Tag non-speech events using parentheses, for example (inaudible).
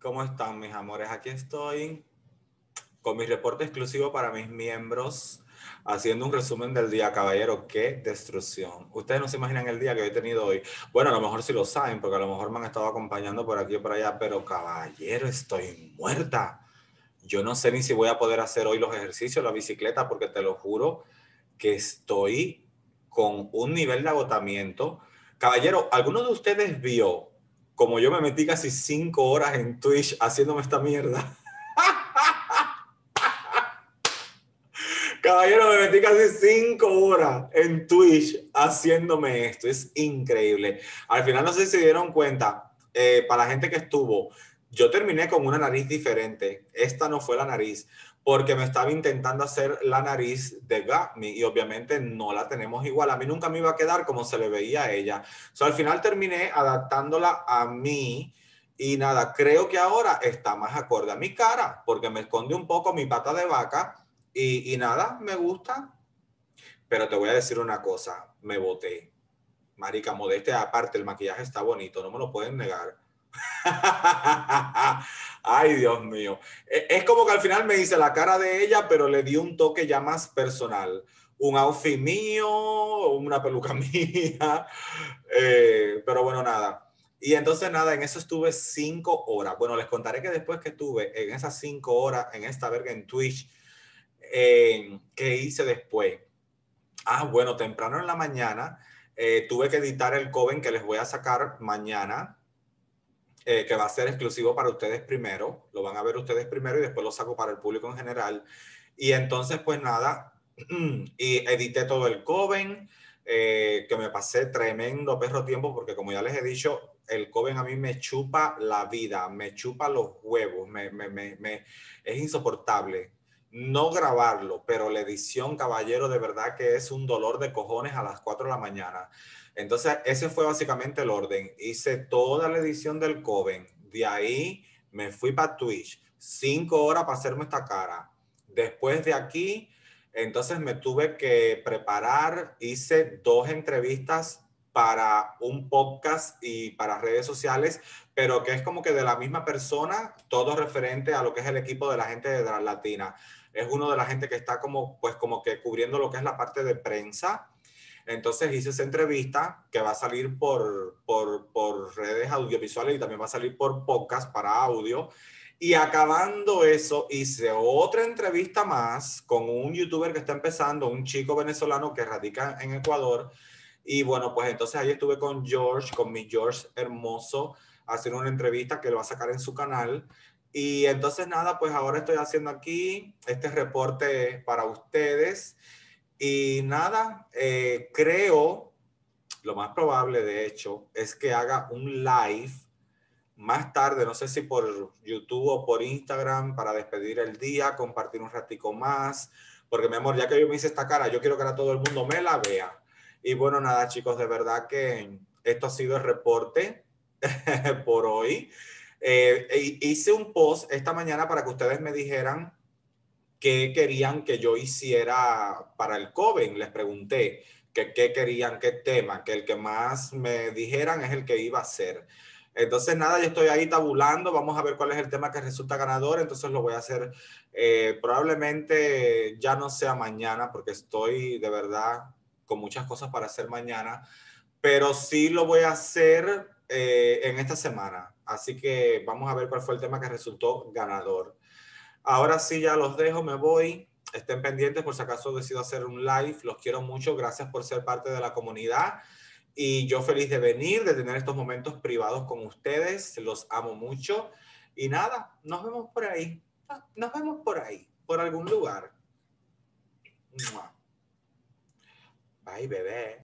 ¿Cómo están mis amores? Aquí estoy con mi reporte exclusivo para mis miembros, haciendo un resumen del día, caballero. ¡Qué destrucción! Ustedes no se imaginan el día que he tenido hoy. Bueno, a lo mejor sí lo saben, porque a lo mejor me han estado acompañando por aquí y por allá, pero caballero, estoy muerta. Yo no sé ni si voy a poder hacer hoy los ejercicios, la bicicleta, porque te lo juro que estoy con un nivel de agotamiento. Caballero, ¿alguno de ustedes vio como yo me metí casi cinco horas en Twitch haciéndome esta mierda? Caballero, me metí casi cinco horas en Twitch haciéndome esto. Es increíble. Al final no sé si se dieron cuenta, eh, para la gente que estuvo, yo terminé con una nariz diferente. Esta no fue la nariz, porque me estaba intentando hacer la nariz de Gatme y obviamente no la tenemos igual. A mí nunca me iba a quedar como se le veía a ella. So, al final terminé adaptándola a mí y nada, creo que ahora está más acorde a mi cara, porque me esconde un poco mi pata de vaca y, y nada, me gusta. Pero te voy a decir una cosa, me boté. Marica, modeste aparte, el maquillaje está bonito, no me lo pueden negar (laughs) Ay, Dios mío. E, es como que al final me hice la cara de ella, pero le di un toque ya más personal. Un outfit mío, una peluca (laughs) mía. Eh, pero bueno, nada. Y entonces nada, en eso estuve cinco horas. Bueno, les contaré que después que estuve en esas cinco horas en esta verga en Twitch, eh, ¿qué hice después? Ah, bueno, temprano en la mañana eh, tuve que editar el Coven que les voy a sacar mañana eh, que va a ser exclusivo para ustedes primero, lo van a ver ustedes primero y después lo saco para el público en general. Y entonces, pues nada, (clears throat) y edité todo el Coven, eh, que me pasé tremendo perro tiempo, porque como ya les he dicho, el Coven a mí me chupa la vida, me chupa los huevos, me, me, me, es insoportable no grabarlo, pero la edición, caballero, de verdad que es un dolor de cojones a las 4 de la mañana. Entonces, ese fue básicamente el orden. Hice toda la edición del Coven. De ahí me fui para Twitch. Cinco horas para hacerme esta cara. Después de aquí, entonces me tuve que preparar. Hice dos entrevistas para un podcast y para redes sociales, pero que es como que de la misma persona, todo referente a lo que es el equipo de la gente de la Latina. Es uno de la gente que está como, pues como que cubriendo lo que es la parte de prensa entonces hice esa entrevista que va a salir por, por, por redes audiovisuales y también va a salir por podcast para audio. Y acabando eso, hice otra entrevista más con un youtuber que está empezando, un chico venezolano que radica en Ecuador. Y bueno, pues entonces ahí estuve con George, con mi George hermoso, haciendo una entrevista que lo va a sacar en su canal. Y entonces nada, pues ahora estoy haciendo aquí este reporte para ustedes. Y nada, eh, creo, lo más probable de hecho, es que haga un live más tarde, no sé si por YouTube o por Instagram, para despedir el día, compartir un ratico más, porque mi amor, ya que yo me hice esta cara, yo quiero que ahora todo el mundo me la vea. Y bueno, nada chicos, de verdad que esto ha sido el reporte (laughs) por hoy. Eh, hice un post esta mañana para que ustedes me dijeran qué querían que yo hiciera para el Coven. Les pregunté qué querían, qué tema, que el que más me dijeran es el que iba a hacer. Entonces, nada, yo estoy ahí tabulando, vamos a ver cuál es el tema que resulta ganador, entonces lo voy a hacer eh, probablemente ya no sea mañana, porque estoy de verdad con muchas cosas para hacer mañana, pero sí lo voy a hacer eh, en esta semana. Así que vamos a ver cuál fue el tema que resultó ganador. Ahora sí, ya los dejo, me voy. Estén pendientes por si acaso decido hacer un live. Los quiero mucho. Gracias por ser parte de la comunidad. Y yo feliz de venir, de tener estos momentos privados con ustedes. Los amo mucho. Y nada, nos vemos por ahí. Nos vemos por ahí, por algún lugar. Bye, bebé.